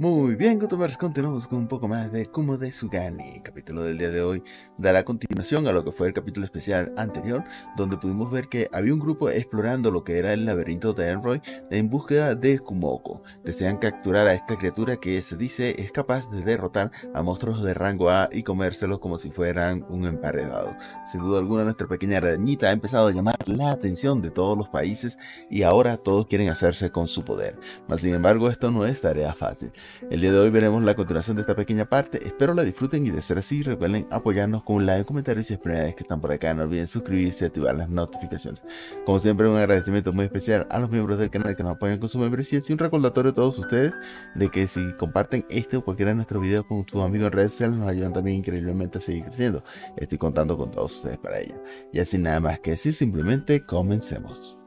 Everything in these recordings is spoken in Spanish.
Muy bien, Gotomers, continuamos con un poco más de Kumo de Sugani. El capítulo del día de hoy dará continuación a lo que fue el capítulo especial anterior, donde pudimos ver que había un grupo explorando lo que era el laberinto de Enroy en búsqueda de Kumoko. Desean capturar a esta criatura que se dice es capaz de derrotar a monstruos de rango A y comérselos como si fueran un emparedado. Sin duda alguna, nuestra pequeña arañita ha empezado a llamar la atención de todos los países y ahora todos quieren hacerse con su poder. Mas, sin embargo, esto no es tarea fácil. El día de hoy veremos la continuación de esta pequeña parte. Espero la disfruten y de ser así, recuerden apoyarnos con un like, comentarios y experiencias que están por acá. No olviden suscribirse y activar las notificaciones. Como siempre, un agradecimiento muy especial a los miembros del canal que nos apoyan con su membresía y un recordatorio a todos ustedes de que si comparten este o cualquiera de nuestros videos con tus amigos en redes sociales, nos ayudan también increíblemente a seguir creciendo. Estoy contando con todos ustedes para ello. Y así nada más que decir, simplemente comencemos.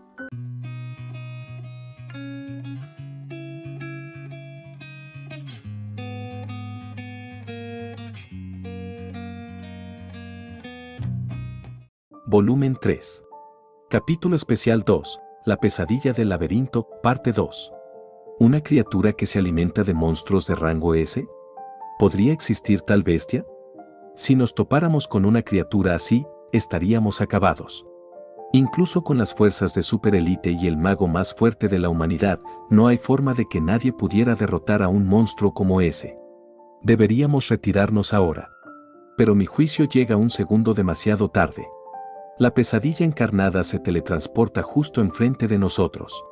Volumen 3. Capítulo especial 2. La pesadilla del laberinto, parte 2. ¿Una criatura que se alimenta de monstruos de rango S? ¿Podría existir tal bestia? Si nos topáramos con una criatura así, estaríamos acabados. Incluso con las fuerzas de superélite y el mago más fuerte de la humanidad, no hay forma de que nadie pudiera derrotar a un monstruo como ese. Deberíamos retirarnos ahora. Pero mi juicio llega un segundo demasiado tarde. La pesadilla encarnada se teletransporta justo enfrente de nosotros.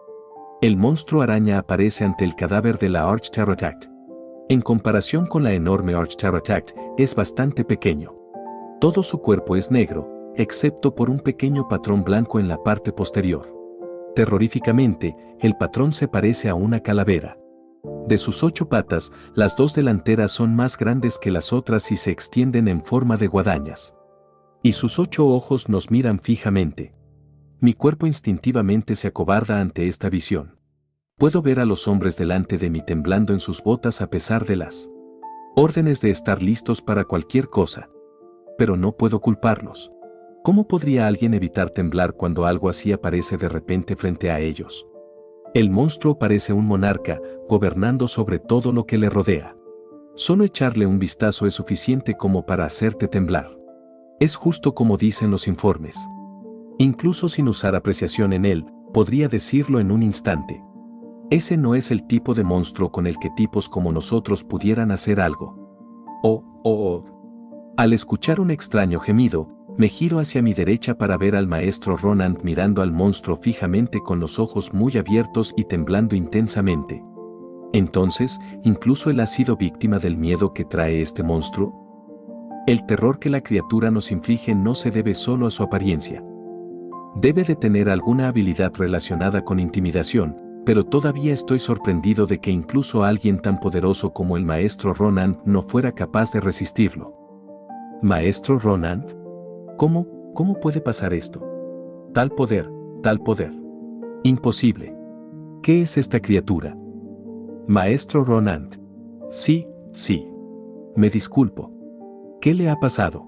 El monstruo araña aparece ante el cadáver de la Arch Pterodact. En comparación con la enorme Arch Pterodact, es bastante pequeño. Todo su cuerpo es negro, excepto por un pequeño patrón blanco en la parte posterior. Terroríficamente, el patrón se parece a una calavera. De sus ocho patas, las dos delanteras son más grandes que las otras y se extienden en forma de guadañas. Y sus ocho ojos nos miran fijamente. Mi cuerpo instintivamente se acobarda ante esta visión. Puedo ver a los hombres delante de mí temblando en sus botas a pesar de las órdenes de estar listos para cualquier cosa. Pero no puedo culparlos. ¿Cómo podría alguien evitar temblar cuando algo así aparece de repente frente a ellos? El monstruo parece un monarca, gobernando sobre todo lo que le rodea. Solo echarle un vistazo es suficiente como para hacerte temblar. Es justo como dicen los informes. Incluso sin usar apreciación en él, podría decirlo en un instante. Ese no es el tipo de monstruo con el que tipos como nosotros pudieran hacer algo. Oh, oh, oh. Al escuchar un extraño gemido, me giro hacia mi derecha para ver al maestro Ronald mirando al monstruo fijamente con los ojos muy abiertos y temblando intensamente. Entonces, incluso él ha sido víctima del miedo que trae este monstruo. El terror que la criatura nos inflige no se debe solo a su apariencia. Debe de tener alguna habilidad relacionada con intimidación, pero todavía estoy sorprendido de que incluso alguien tan poderoso como el maestro Ronan no fuera capaz de resistirlo. ¿Maestro Ronan? ¿Cómo, cómo puede pasar esto? Tal poder, tal poder. Imposible. ¿Qué es esta criatura? Maestro Ronan. Sí, sí. Me disculpo. ¿Qué le ha pasado?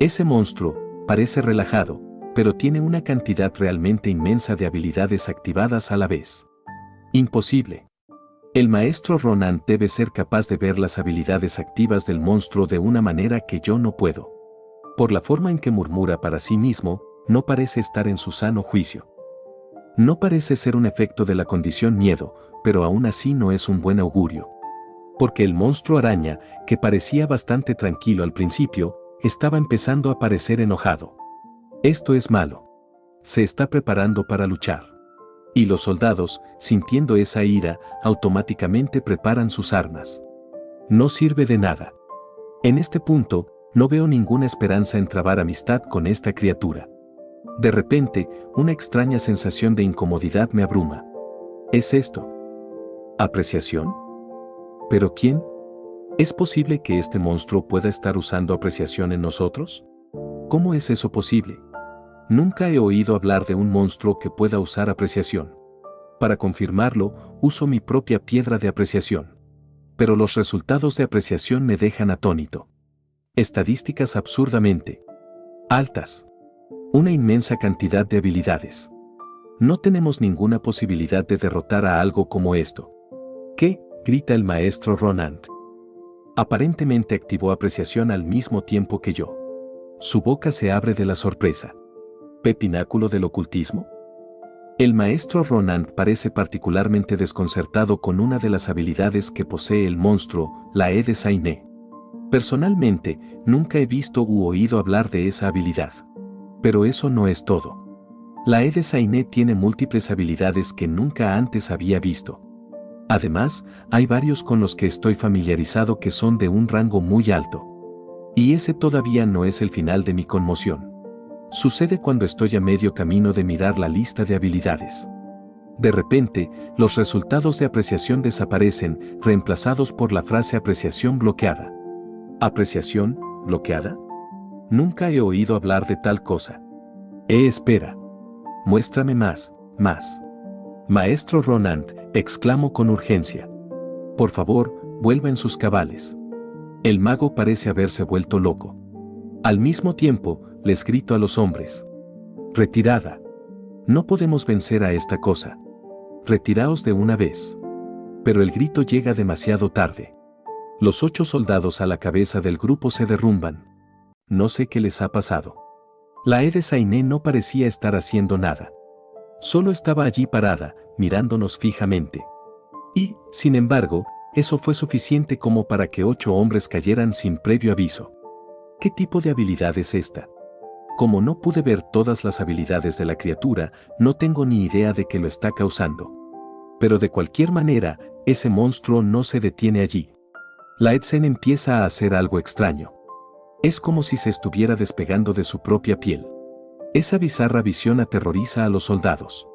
Ese monstruo parece relajado, pero tiene una cantidad realmente inmensa de habilidades activadas a la vez. Imposible. El maestro Ronan debe ser capaz de ver las habilidades activas del monstruo de una manera que yo no puedo. Por la forma en que murmura para sí mismo, no parece estar en su sano juicio. No parece ser un efecto de la condición miedo, pero aún así no es un buen augurio porque el monstruo araña, que parecía bastante tranquilo al principio, estaba empezando a parecer enojado. Esto es malo. Se está preparando para luchar. Y los soldados, sintiendo esa ira, automáticamente preparan sus armas. No sirve de nada. En este punto, no veo ninguna esperanza en trabar amistad con esta criatura. De repente, una extraña sensación de incomodidad me abruma. ¿Es esto? ¿Apreciación? ¿Pero quién? ¿Es posible que este monstruo pueda estar usando apreciación en nosotros? ¿Cómo es eso posible? Nunca he oído hablar de un monstruo que pueda usar apreciación. Para confirmarlo, uso mi propia piedra de apreciación. Pero los resultados de apreciación me dejan atónito. Estadísticas absurdamente altas. Una inmensa cantidad de habilidades. No tenemos ninguna posibilidad de derrotar a algo como esto. ¿Qué, grita el maestro Ronald. Aparentemente activó apreciación al mismo tiempo que yo. Su boca se abre de la sorpresa. ¿Pepináculo del ocultismo? El maestro Ronald parece particularmente desconcertado con una de las habilidades que posee el monstruo, la E de Sainé. Personalmente, nunca he visto u oído hablar de esa habilidad. Pero eso no es todo. La E de Sainé tiene múltiples habilidades que nunca antes había visto. Además, hay varios con los que estoy familiarizado que son de un rango muy alto. Y ese todavía no es el final de mi conmoción. Sucede cuando estoy a medio camino de mirar la lista de habilidades. De repente, los resultados de apreciación desaparecen, reemplazados por la frase apreciación bloqueada. ¿Apreciación bloqueada? Nunca he oído hablar de tal cosa. Eh, espera. Muéstrame más, más. Maestro Ronald, exclamo con urgencia. Por favor, vuelva en sus cabales. El mago parece haberse vuelto loco. Al mismo tiempo, les grito a los hombres. Retirada. No podemos vencer a esta cosa. Retiraos de una vez. Pero el grito llega demasiado tarde. Los ocho soldados a la cabeza del grupo se derrumban. No sé qué les ha pasado. La Ede Sainé no parecía estar haciendo nada. Solo estaba allí parada, mirándonos fijamente. Y, sin embargo, eso fue suficiente como para que ocho hombres cayeran sin previo aviso. ¿Qué tipo de habilidad es esta? Como no pude ver todas las habilidades de la criatura, no tengo ni idea de qué lo está causando. Pero de cualquier manera, ese monstruo no se detiene allí. La Etzen empieza a hacer algo extraño. Es como si se estuviera despegando de su propia piel. Esa bizarra visión aterroriza a los soldados.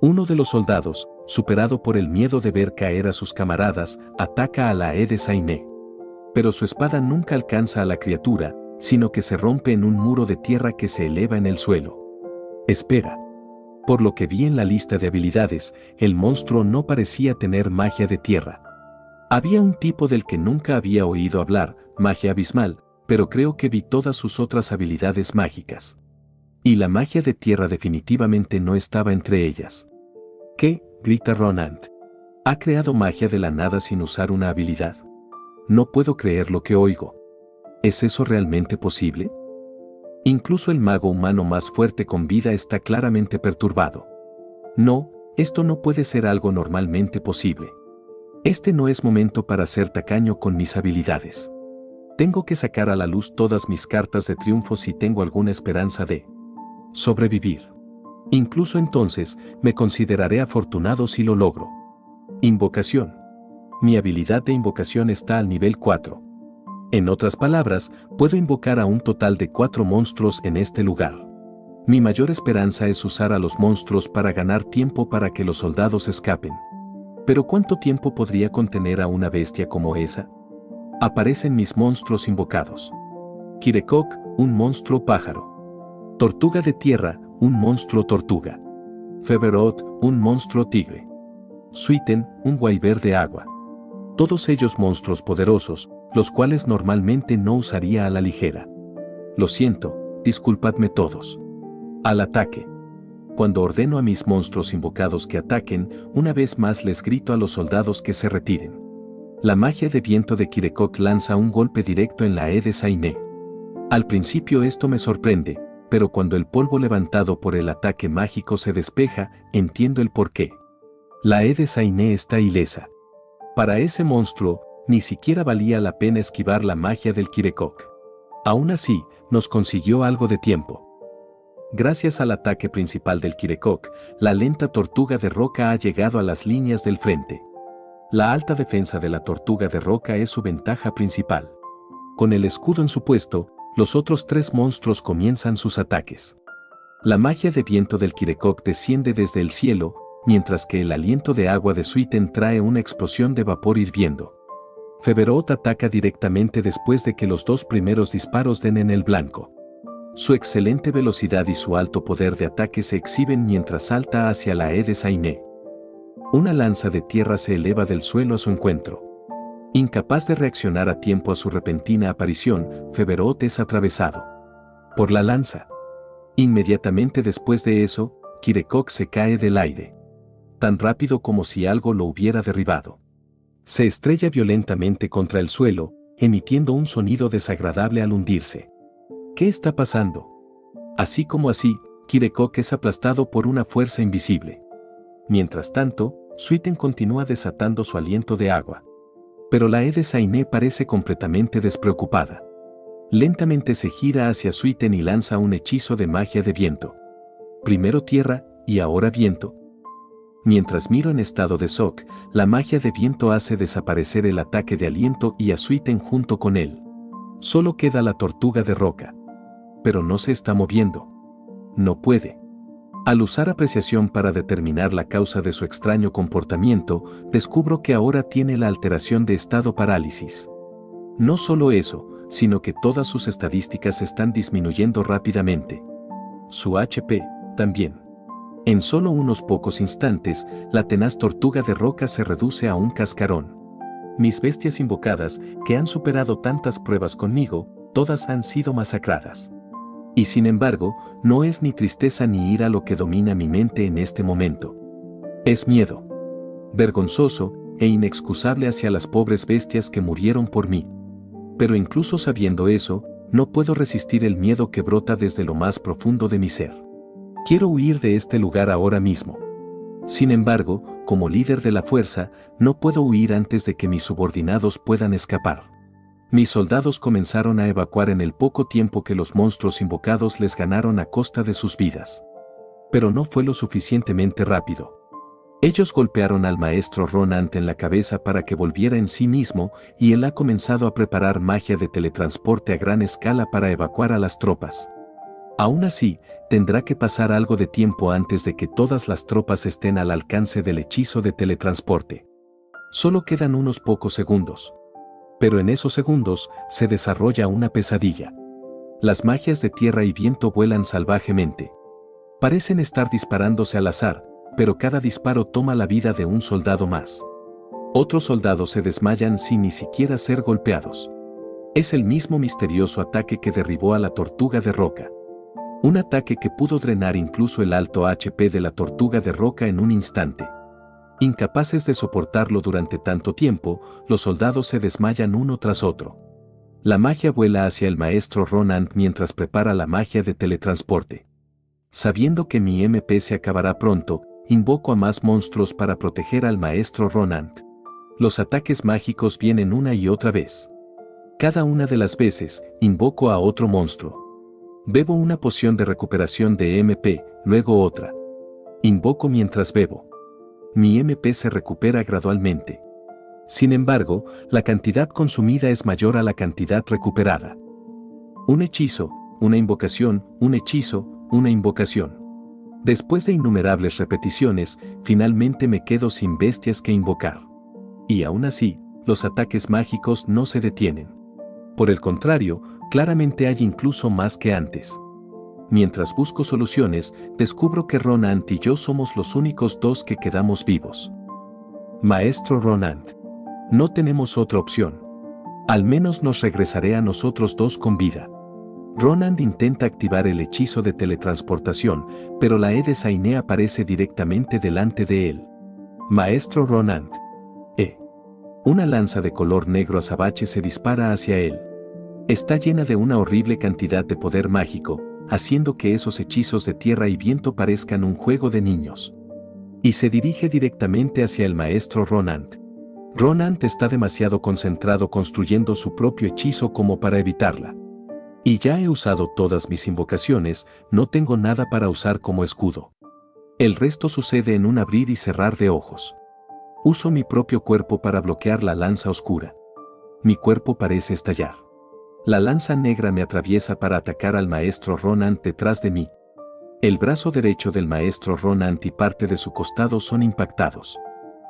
Uno de los soldados, superado por el miedo de ver caer a sus camaradas, ataca a la E de Sainé. Pero su espada nunca alcanza a la criatura, sino que se rompe en un muro de tierra que se eleva en el suelo. Espera. Por lo que vi en la lista de habilidades, el monstruo no parecía tener magia de tierra. Había un tipo del que nunca había oído hablar, magia abismal, pero creo que vi todas sus otras habilidades mágicas. Y la magia de tierra definitivamente no estaba entre ellas. ¿Qué? grita Ronald. ¿Ha creado magia de la nada sin usar una habilidad? No puedo creer lo que oigo. ¿Es eso realmente posible? Incluso el mago humano más fuerte con vida está claramente perturbado. No, esto no puede ser algo normalmente posible. Este no es momento para ser tacaño con mis habilidades. Tengo que sacar a la luz todas mis cartas de triunfo si tengo alguna esperanza de sobrevivir. Incluso entonces, me consideraré afortunado si lo logro. Invocación. Mi habilidad de invocación está al nivel 4. En otras palabras, puedo invocar a un total de cuatro monstruos en este lugar. Mi mayor esperanza es usar a los monstruos para ganar tiempo para que los soldados escapen. Pero ¿cuánto tiempo podría contener a una bestia como esa? Aparecen mis monstruos invocados. Kirekok, un monstruo pájaro. Tortuga de tierra, un monstruo tortuga. Feberot, un monstruo tigre. Suiten, un guayber de agua. Todos ellos monstruos poderosos, los cuales normalmente no usaría a la ligera. Lo siento, disculpadme todos. Al ataque. Cuando ordeno a mis monstruos invocados que ataquen, una vez más les grito a los soldados que se retiren. La magia de viento de Kirekok lanza un golpe directo en la E de Sainé. Al principio esto me sorprende, pero cuando el polvo levantado por el ataque mágico se despeja, entiendo el porqué. La E de Sainé está ilesa. Para ese monstruo, ni siquiera valía la pena esquivar la magia del Kirekok. Aún así, nos consiguió algo de tiempo. Gracias al ataque principal del Kirekok, la lenta tortuga de roca ha llegado a las líneas del frente. La alta defensa de la tortuga de roca es su ventaja principal. Con el escudo en su puesto, los otros tres monstruos comienzan sus ataques. La magia de viento del Kirekok desciende desde el cielo, mientras que el aliento de agua de Suiten trae una explosión de vapor hirviendo. Feberot ataca directamente después de que los dos primeros disparos den en el blanco. Su excelente velocidad y su alto poder de ataque se exhiben mientras salta hacia la E de Sainé. Una lanza de tierra se eleva del suelo a su encuentro. Incapaz de reaccionar a tiempo a su repentina aparición, Feberot es atravesado por la lanza. Inmediatamente después de eso, Kirekok se cae del aire. Tan rápido como si algo lo hubiera derribado. Se estrella violentamente contra el suelo, emitiendo un sonido desagradable al hundirse. ¿Qué está pasando? Así como así, Kirekok es aplastado por una fuerza invisible. Mientras tanto, Suiten continúa desatando su aliento de agua. Pero la Ede Sainé parece completamente despreocupada. Lentamente se gira hacia Suiten y lanza un hechizo de magia de viento. Primero tierra, y ahora viento. Mientras miro en estado de shock, la magia de viento hace desaparecer el ataque de aliento y a Suiten junto con él. Solo queda la tortuga de roca. Pero no se está moviendo. No puede. Al usar apreciación para determinar la causa de su extraño comportamiento, descubro que ahora tiene la alteración de estado parálisis. No solo eso, sino que todas sus estadísticas están disminuyendo rápidamente. Su HP, también. En solo unos pocos instantes, la tenaz tortuga de roca se reduce a un cascarón. Mis bestias invocadas, que han superado tantas pruebas conmigo, todas han sido masacradas. Y sin embargo, no es ni tristeza ni ira lo que domina mi mente en este momento. Es miedo. Vergonzoso e inexcusable hacia las pobres bestias que murieron por mí. Pero incluso sabiendo eso, no puedo resistir el miedo que brota desde lo más profundo de mi ser. Quiero huir de este lugar ahora mismo. Sin embargo, como líder de la fuerza, no puedo huir antes de que mis subordinados puedan escapar. Mis soldados comenzaron a evacuar en el poco tiempo que los monstruos invocados les ganaron a costa de sus vidas. Pero no fue lo suficientemente rápido. Ellos golpearon al maestro Ronant en la cabeza para que volviera en sí mismo y él ha comenzado a preparar magia de teletransporte a gran escala para evacuar a las tropas. Aún así, tendrá que pasar algo de tiempo antes de que todas las tropas estén al alcance del hechizo de teletransporte. Solo quedan unos pocos segundos pero en esos segundos se desarrolla una pesadilla. Las magias de tierra y viento vuelan salvajemente. Parecen estar disparándose al azar, pero cada disparo toma la vida de un soldado más. Otros soldados se desmayan sin ni siquiera ser golpeados. Es el mismo misterioso ataque que derribó a la tortuga de roca. Un ataque que pudo drenar incluso el alto HP de la tortuga de roca en un instante. Incapaces de soportarlo durante tanto tiempo, los soldados se desmayan uno tras otro. La magia vuela hacia el maestro Ronant mientras prepara la magia de teletransporte. Sabiendo que mi MP se acabará pronto, invoco a más monstruos para proteger al maestro Ronant. Los ataques mágicos vienen una y otra vez. Cada una de las veces, invoco a otro monstruo. Bebo una poción de recuperación de MP, luego otra. Invoco mientras bebo mi MP se recupera gradualmente. Sin embargo, la cantidad consumida es mayor a la cantidad recuperada. Un hechizo, una invocación, un hechizo, una invocación. Después de innumerables repeticiones, finalmente me quedo sin bestias que invocar. Y aún así, los ataques mágicos no se detienen. Por el contrario, claramente hay incluso más que antes. Mientras busco soluciones, descubro que Ronant y yo somos los únicos dos que quedamos vivos. Maestro Ronant. No tenemos otra opción. Al menos nos regresaré a nosotros dos con vida. Ronand intenta activar el hechizo de teletransportación, pero la E de Sainé aparece directamente delante de él. Maestro Ronand. E. Una lanza de color negro azabache se dispara hacia él. Está llena de una horrible cantidad de poder mágico, haciendo que esos hechizos de tierra y viento parezcan un juego de niños. Y se dirige directamente hacia el maestro Ronant. Ronant está demasiado concentrado construyendo su propio hechizo como para evitarla. Y ya he usado todas mis invocaciones, no tengo nada para usar como escudo. El resto sucede en un abrir y cerrar de ojos. Uso mi propio cuerpo para bloquear la lanza oscura. Mi cuerpo parece estallar. La lanza negra me atraviesa para atacar al maestro Ronant detrás de mí. El brazo derecho del maestro Ronant y parte de su costado son impactados.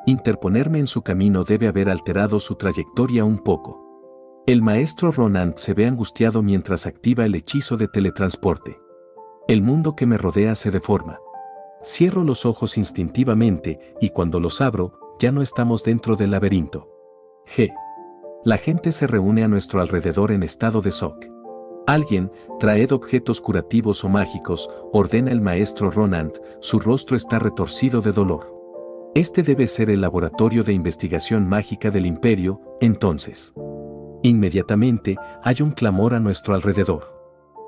Interponerme en su camino debe haber alterado su trayectoria un poco. El maestro Ronant se ve angustiado mientras activa el hechizo de teletransporte. El mundo que me rodea se deforma. Cierro los ojos instintivamente y cuando los abro, ya no estamos dentro del laberinto. G. La gente se reúne a nuestro alrededor en estado de shock. Alguien, traed objetos curativos o mágicos, ordena el maestro Ronant, su rostro está retorcido de dolor. Este debe ser el laboratorio de investigación mágica del imperio, entonces. Inmediatamente hay un clamor a nuestro alrededor.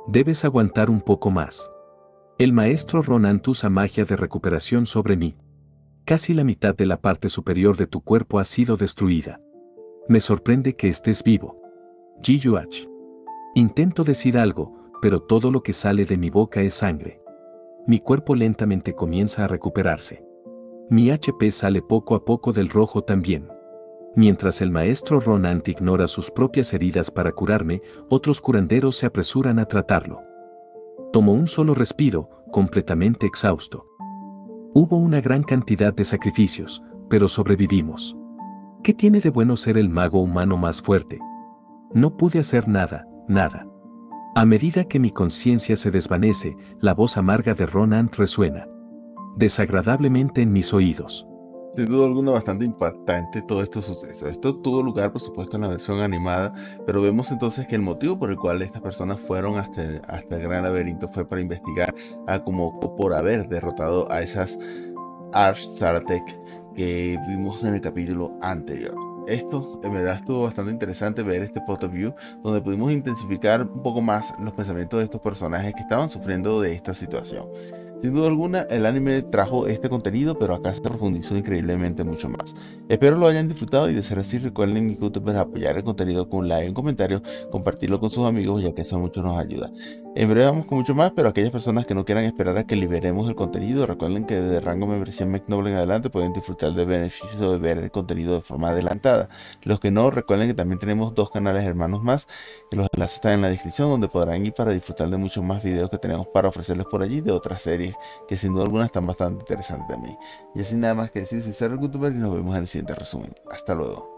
Debes aguantar un poco más. El maestro Ronan usa magia de recuperación sobre mí. Casi la mitad de la parte superior de tu cuerpo ha sido destruida. Me sorprende que estés vivo. Ji-Yuach. Intento decir algo, pero todo lo que sale de mi boca es sangre. Mi cuerpo lentamente comienza a recuperarse. Mi HP sale poco a poco del rojo también. Mientras el maestro Ronant ignora sus propias heridas para curarme, otros curanderos se apresuran a tratarlo. Tomo un solo respiro, completamente exhausto. Hubo una gran cantidad de sacrificios, pero sobrevivimos. ¿Qué tiene de bueno ser el mago humano más fuerte? No pude hacer nada, nada. A medida que mi conciencia se desvanece, la voz amarga de Ronan resuena. Desagradablemente en mis oídos. Sin duda alguna bastante impactante todo esto suceso. Esto tuvo lugar, por supuesto, en la versión animada, pero vemos entonces que el motivo por el cual estas personas fueron hasta, hasta el Gran Laberinto fue para investigar a como por haber derrotado a esas Arch Sartek que vimos en el capítulo anterior. Esto en verdad estuvo bastante interesante ver este photo view donde pudimos intensificar un poco más los pensamientos de estos personajes que estaban sufriendo de esta situación. Sin duda alguna, el anime trajo este contenido, pero acá se profundizó increíblemente mucho más. Espero lo hayan disfrutado y de ser así, recuerden mi YouTube apoyar el contenido con un like, un comentario, compartirlo con sus amigos, ya que eso mucho nos ayuda. En breve vamos con mucho más, pero aquellas personas que no quieran esperar a que liberemos el contenido, recuerden que desde rango membresía Noble en adelante pueden disfrutar del beneficio de ver el contenido de forma adelantada. Los que no, recuerden que también tenemos dos canales hermanos más, los enlaces están en la descripción donde podrán ir para disfrutar de muchos más videos que tenemos para ofrecerles por allí de otras series que sin duda alguna están bastante interesantes también. Y así nada más que decir, soy Sarah Gutenberg y nos vemos en el siguiente resumen. Hasta luego.